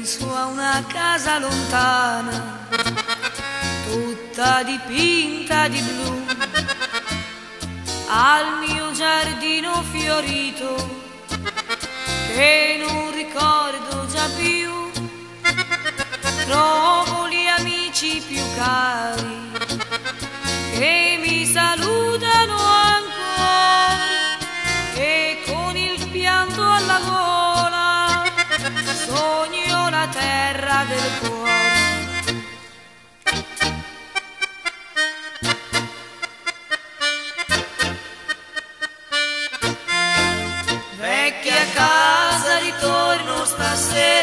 Penso a una casa lontana, tutta dipinta di blu, al mio giardino fiorito che non ricordo già più. Trovo gli amici più cari che mi salutano Vecchia casa ritorno stasera,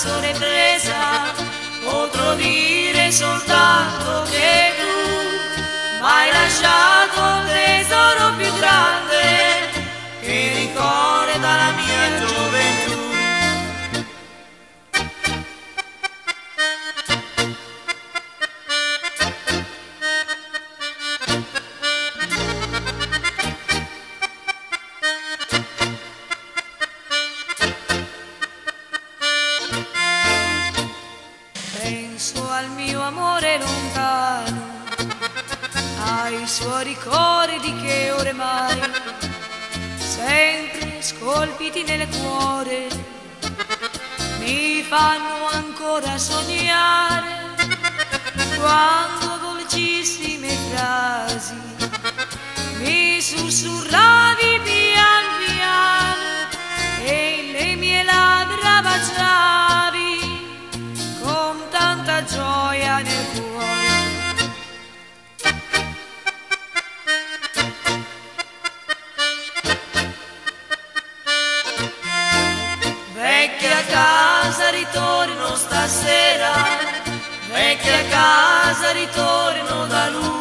sorpresa, potrò dire soltanto che Penso al mio amore lontano, ai suoi ricordi che ormai sempre scolpiti nel cuore mi fanno ancora sognare quando dolcissime frasi mi sussurravi Vecchia casa ritorno stasera, vecchia casa ritorno da lui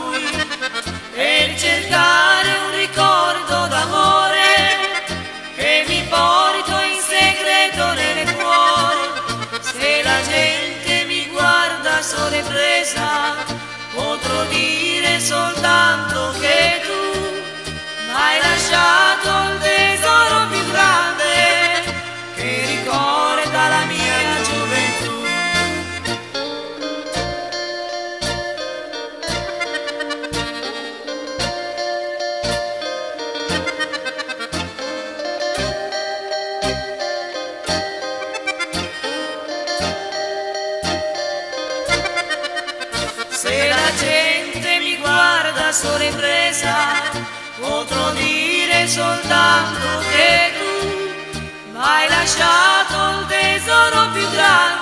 passo potrò dire soltanto che tu mi hai lasciato il tesoro più grande.